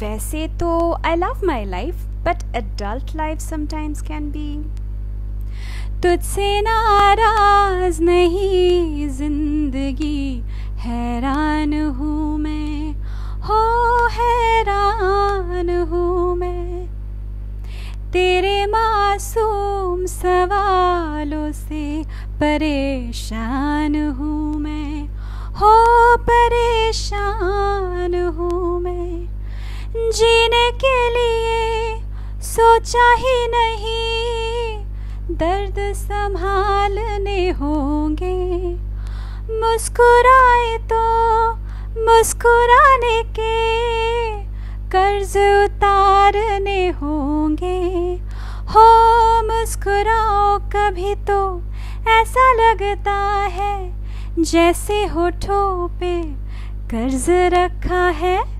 वैसे तो I love my life but adult life sometimes can be तुझसे नाराज़ नहीं ज़िंदगी। हैरान हूँ मैं, हो हैरान हूँ मैं। तेरे मासूम सवालों से परेशान हूँ जीने के लिए सोचा ही नहीं। दर्द संभालने होंगे। मुस्कुराए तो मुस्कुराने के कर्ज उतारने होंगे। हो, मुस्कुराओ कभी तो ऐसा लगता है जैसे होठों पे कर्ज रखा है।